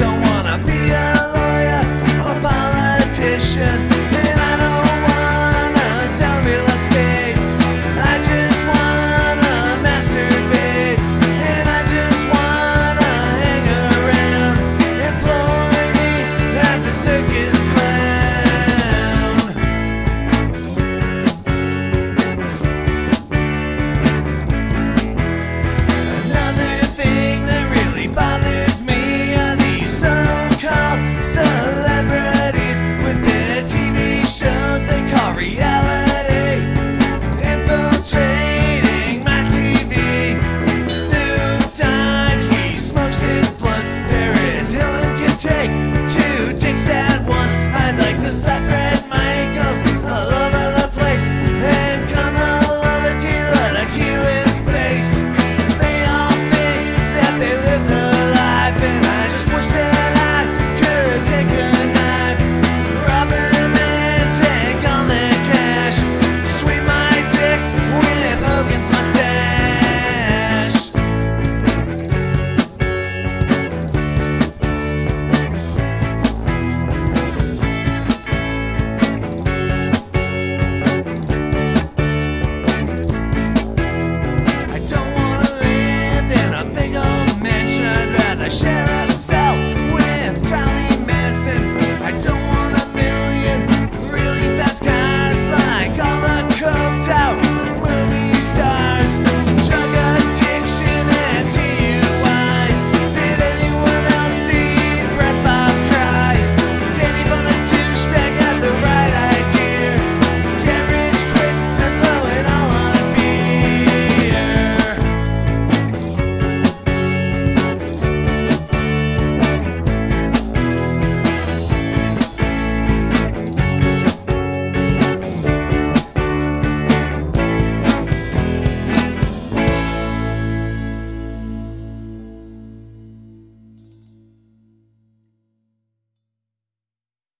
don't wanna be a lawyer or politician. I share it.